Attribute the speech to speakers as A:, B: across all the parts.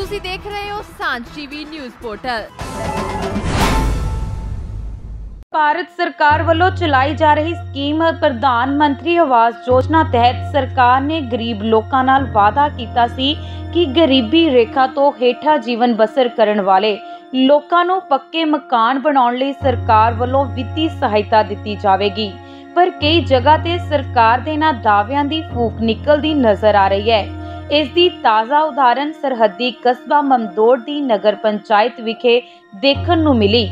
A: ਤੁਸੀਂ ਦੇਖ ਰਹੇ ਹੋ ਸਾਂਝ ਟੀਵੀ ਨਿਊਜ਼ ਪੋਰਟਲ।
B: ਭਾਰਤ ਸਰਕਾਰ ਵੱਲੋਂ ਚਲਾਈ ਜਾ ਰਹੀ ਸਕੀਮ ਪ੍ਰਧਾਨ ਮੰਤਰੀ ਆਵਾਸ ਯੋਜਨਾ ਤਹਿਤ ਸਰਕਾਰ ਨੇ ਗਰੀਬ ਲੋਕਾਂ ਨਾਲ ਵਾਅਦਾ ਕੀਤਾ ਸੀ ਕਿ ਗਰੀਬੀ ਰੇਖਾ ਤੋਂ ਹੇਠਾਂ ਜੀਵਨ ਬਸਰ ਕਰਨ ਵਾਲੇ ਲੋਕਾਂ ਨੂੰ ਪੱਕੇ ਮਕਾਨ ਬਣਾਉਣ ਲਈ ਸਰਕਾਰ ਵੱਲੋਂ ਵਿੱਤੀ ਸਹਾਇਤਾ ਦਿੱਤੀ ਜਾਵੇਗੀ। ਪਰ ਕਈ ਜਗ੍ਹਾ ਤੇ ਸਰਕਾਰ ਦੇ ਇਹਨਾਂ ਦਾਅਵਿਆਂ ਦੀ ਫੂਕ ਨਿਕਲਦੀ ਨਜ਼ਰ ਆ ਰਹੀ ਹੈ। ਇਸ ਦੀ ਤਾਜ਼ਾ ਉਦਾਹਰਨ ਸਰਹੱਦੀ ਕਸਬਾ ਮਮਦੋੜ ਦੀ ਨਗਰ ਪੰਚਾਇਤ ਵਿਖੇ ਦੇਖਣ ਨੂੰ ਮਿਲੀ।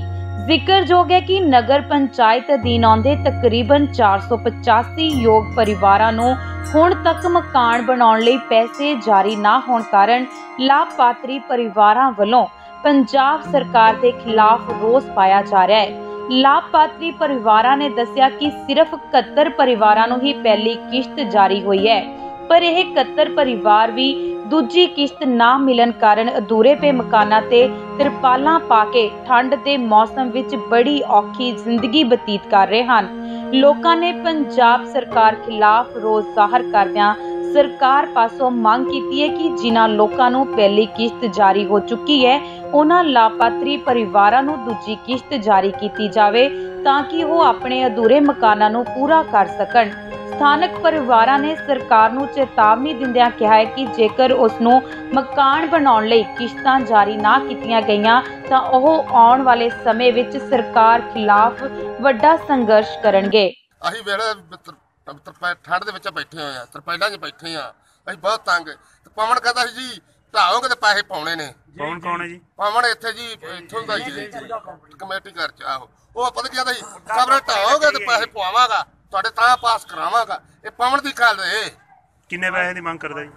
B: ਜ਼ਿਕਰਯੋਗ ਹੈ ਕਿ ਨਗਰ ਪੰਚਾਇਤ ਅਧੀਨ ਆਉਂਦੇ ਤਕਰੀਬਨ 485 ਯੋਗ ਪਰਿਵਾਰਾਂ ਨੂੰ ਹੁਣ ਤੱਕ ਮਕਾਨ ਬਣਾਉਣ ਲਈ ਪੈਸੇ ਜਾਰੀ ਨਾ ਹੋਣ ਕਾਰਨ ਲਾਭਪਾਤਰੀ ਪਰਿਵਾਰਾਂ ਵੱਲੋਂ ਪੰਜਾਬ ਸਰਕਾਰ ਦੇ ਖਿਲਾਫ ਰੋਸ ਪਾਇਆ ਜਾ ਰਿਹਾ ਹੈ। ਲਾਭਪਾਤਰੀ ਪਰਿਵਾਰਾਂ ਨੇ ਦੱਸਿਆ ਕਿ ਸਿਰਫ 71 ਪਰਿਵਾਰਾਂ ਨੂੰ ਹੀ ਪਹਿਲੀ ਕਿਸ਼ਤ ਜਾਰੀ ਹੋਈ ਹੈ। ਪਰ ਇਹ 71 ਪਰਿਵਾਰ ਵੀ ਦੂਜੀ ਕਿਸ਼ਤ ਨਾ ਮਿਲਣ ਕਾਰਨ ਅਧੂਰੇ ਪਏ ਮਕਾਨਾਂ ਤੇ ਤਿਰਪਾਲਾਂ ਪਾ ਕੇ ਠੰਡ ਦੇ ਮੌਸਮ ਵਿੱਚ ਬੜੀ ਔਖੀ ਜ਼ਿੰਦਗੀ ਬਤੀਤ ਕਰ ਰਹੇ ਹਨ। ਲੋਕਾਂ ਨੇ ਪੰਜਾਬ ਸਰਕਾਰ ਖਿਲਾਫ ਰੋਸ ਜ਼ਾਹਰ ਕਰਦਿਆਂ ਸਰਕਾਰ ਪਾਸੋਂ ਮੰਗ ਕੀਤੀ ਹੈ ਕਿ ਜਿਨ੍ਹਾਂ ਲੋਕਾਂ ਨੂੰ ਪਹਿਲੀ ਕਿਸ਼ਤ ਜਾਰੀ ਹੋ ਚੁੱਕੀ ਹੈ, ਉਹਨਾਂ ਲਾਭਪਾਤਰੀ ਪਰਿਵਾਰਾਂ ਨੂੰ ਦੂਜੀ ਕਿਸ਼ਤ ਜਾਰੀ ਕੀਤੀ ਜਾਵੇ ਤਾਂ ਕਿ ਉਹ ਆਪਣੇ ਅਧੂਰੇ ਮਕਾਨਾਂ ਨੂੰ ਪੂਰਾ ਕਰ ਸਕਣ। ਸਥਾਨਕ ਪਰਿਵਾਰਾਂ ਨੇ ਸਰਕਾਰ ਨੂੰ ਚੇਤਾਵਨੀ ਦਿੰਦਿਆਂ ਕਿਹਾ ਹੈ ਕਿ ਜੇਕਰ ਉਸ ਨੂੰ ਮਕਾਨ ਬਣਾਉਣ ਲਈ ਕਿਸ਼ਤਾਂ ਜਾਰੀ ਨਾ ਕੀਤੀਆਂ ਗਈਆਂ ਤਾਂ ਉਹ ਆਉਣ ਵਾਲੇ ਸਮੇਂ ਵਿੱਚ ਸਰਕਾਰ ਖਿਲਾਫ ਵੱਡਾ ਸੰਘਰਸ਼ ਕਰਨਗੇ।
C: ਅਸੀਂ ਵੇਲੇ ਠੰਡ ਦੇ ਵਿੱਚ ਬੈਠੇ ਹੋਏ ਆ ਤਰਪੈਲਾਂ 'ਚ ਬੈਠੇ ਆ। ਅਸੀਂ ਬਹੁਤ ਤੰਗ ਤੇ ਪਵਨ ਕਹਿੰਦਾ ਸੀ ਜੀ ਢਾਓਗੇ ਤੇ ਪੈਸੇ ਪਾਉਣੇ ਨੇ।
D: ਕੌਣ ਕੌਣ ਹੈ ਜੀ?
C: ਪਵਨ ਇੱਥੇ ਜੀ ਇੱਥੋਂ ਦਾ ਜੀ। ਕਮੇਟੀ ਘਰ ਚ ਆਹੋ। ਉਹ ਪਤਾ ਕੀ ਕਹਿੰਦਾ ਸੀ ਕਬਰ ਢਾਓਗੇ ਤੇ ਪੈਸੇ ਪਵਾਵਾਂਗਾ। ਤੁਹਾਡੇ ਤਾਂ ਪਾਸ ਕਰਾਵਾਂਗਾ। ਇਹ ਪਵਨ ਦੀ ਗੱਲ ਏ।
D: ਕਿੰਨੇ ਪੈਸੇ ਦੀ ਮੰਗ ਕਰਦਾ ਜੀ?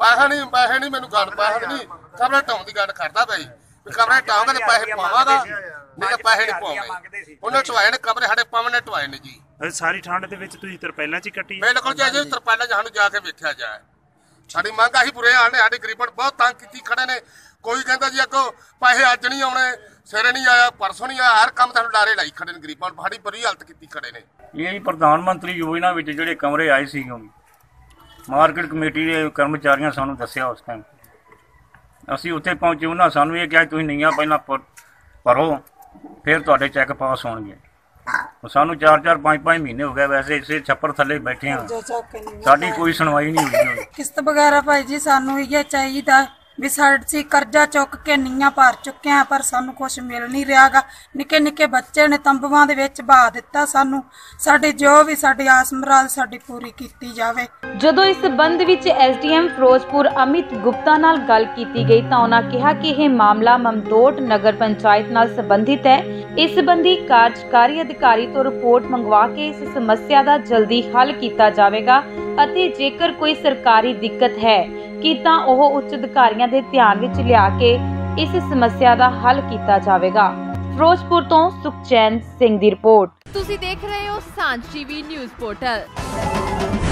C: ਪੈਸਾ ਨਹੀਂ ਪੈਸੇ ਨਹੀਂ ਮੈਨੂੰ ਗੱਲ ਪੈਸੇ ਨਹੀਂ। ਕਬਰ ਢਾਉਣ ਦੀ ਗੱਲ ਕਰਦਾ ਬਈ ਵੀ ਕਬਰੇ ਢਾਓਗੇ ਤੇ ਪੈਸੇ ਪਵਾਵਾਂਗਾ ਨਹੀਂ ਤਾਂ ਪੈਸੇ ਨਹੀਂ ਪਵਾਉਂਗੇ ਉਹਨੇ ਢਵਾਏ ਨੇ ਕਬਰੇ ਸਾਡੇ ਪਵਨ ਨੇ ਢਵਾਏ ਨੇ ਜੀ।
D: ਸਾਰੀ ਠੰਡ ਦੇ ਵਿੱਚ ਤੁਸੀਂ ਤਰਪੈਲਾਂ 'ਚ ਹੀ ਕੱਟੀ।
C: ਬਿਲਕੁਲ ਜੀ ਅਜੇ ਤਰਪਾਲਾਂ ਸਾਨੂੰ ਜਾ ਕੇ ਵੇਖਿਆ ਜਾਏ। ਸਾਡੀ ਮੰਗ ਆਹੀ ਬੁਰੇ ਹਾਲ ਨੇ, ਸਾਡੀ ਗਰੀਬਣ ਬਹੁਤ ਤੰਗ ਕੀਤੀ ਖੜੇ ਨੇ। ਕੋਈ ਕਹਿੰਦਾ ਜੀ ਅੱਗੋਂ ਪੈਸੇ ਅੱਜ ਨਹੀਂ ਆਉਣੇ ਸਿਰੇ ਨਹੀਂ ਆਇਆ, ਪਰਸੋਂ ਨਹੀਂ ਆਇਆ, ਹਰ ਕੰਮ ਤੁਹਾਨੂੰ ਡਾਰੇ ਲਾਈ ਖੜੇ ਨੇ ਗਰੀਬਾਂ ਨੂੰ। ਸਾਡੀ ਬੁਰੀ ਹਾਲਤ ਕੀਤੀ ਖੜੇ ਨੇ।
E: ਇਹ ਜੀ ਪ੍ਰਧਾਨ ਮੰਤਰੀ ਯੋਜਨਾ ਵਿੱਚ ਜਿਹੜੇ ਕਮਰੇ ਆਏ ਸੀ ਮਾਰਕੀਟ ਕਮੇਟੀ ਦੇ ਕਰਮਚਾਰੀਆਂ ਸਾਨੂੰ ਦੱਸਿਆ ਉਸ ਟਾਈਮ ਅਸੀਂ ਉੱਥੇ ਪਹੁੰਚੇ, ਉਹਨਾਂ ਸਾਨੂੰ ਇਹ ਕਿਹਾ, ਤੁਸੀਂ ਨਹੀਂ ਆ ਪਹਿਲਾਂ ਭ- ਭਰੋ, ਫਿਰ ਤੁਹਾਡੇ ਚੈੱਕ ਪਾਸ ਹੋਣਗੇ। ਸਾਨੂੰ 4-4 5-5 ਮਹੀਨੇ ਹੋ ਗਏ ਵੈਸੇ ਇਸੇ ਛੱਪਰ ਥੱਲੇ ਬੈਠੇ ਹਾਂ। ਸਾਡੀ ਕੋਈ ਸੁਣਵਾਈ ਨਹੀਂ ਹੋਈ ਹੋਈ
F: ਕਿਸ਼ਤ ਵਗੈਰਾ ਭਾਈ ਜੀ ਸਾਨੂੰ ਇਹ ਚਾਹੀਦਾ ਵੀ ਸਾਡੀ ਕਰਜ਼ਾ ਚੁੱਕ ਕੇ ਨੀਆਂ ਭਰ ਚੁੱਕੇ ਆ ਪਰ ਸਾਨੂੰ ਕੁਝ ਮਿਲ ਨਹੀਂ ਰਿਹਾਗਾ। ਨਿੱਕੇ ਨਿੱਕੇ ਬੱਚੇ ਨੇ ਤੰਬੂਆਂ ਦੇ ਵਿੱਚ ਬਹਾ ਦਿੱਤਾ ਸਾਨੂੰ। ਸਾਡੀ ਜੋ ਵੀ ਸਾਡੀ ਆਸ ਮੁਰਾਦ ਸਾਡੀ ਪੂਰੀ ਕੀਤੀ ਜਾਵੇ।
B: ਜਦੋਂ ਇਸ ਸੰਬੰਧ ਵਿੱਚ ਐਸਡੀਐਮ ਫਿਰੋਜ਼ਪੁਰ ਅਮਿਤ ਗੁਪਤਾ ਨਾਲ ਗੱਲ ਕੀਤੀ ਗਈ ਤਾਂ ਉਹਨਾਂ ਕਿਹਾ ਕਿ ਇਹ ਮਾਮਲਾ ਮਮਦੋਟ ਨਗਰ ਪੰਚਾਇਤ ਨਾਲ ਸੰਬੰਧਿਤ ਹੈ। ਇਸ ਸੰਬੰਧੀ ਕਾਰਜਕਾਰੀ ਅਧਿਕਾਰੀ ਤੋਂ ਰਿਪੋਰਟ ਮੰਗਵਾ ਕੇ ਇਸ ਸਮੱਸਿਆ ਦਾ ਜਲਦੀ ਹੱਲ ਕੀਤਾ ਜਾਵੇਗਾ ਅਤੇ ਜੇਕਰ ਕੋਈ ਸਰਕਾਰੀ ਦਿੱਕਤ ਹੈ, ਕਿ ਤਾਂ ਉਹ ਉੱਚ ਅਧਿਕਾਰੀਆਂ ਦੇ ਧਿਆਨ ਵਿੱਚ ਲਿਆ ਕੇ ਇਸ ਸਮੱਸਿਆ ਦਾ ਹੱਲ ਕੀਤਾ ਜਾਵੇਗਾ। ਫਿਰੋਜ਼ਪੁਰ ਤੋਂ ਸੁਖਚੈਨ ਸਿੰਘ ਦੀ ਰਿਪੋਰਟ।
A: ਤੁਸੀਂ ਦੇਖ ਰਹੇ ਹੋ ਸਾਂਝ ਟੀਵੀ ਨਿਊਜ਼ ਪੋਰਟਲ।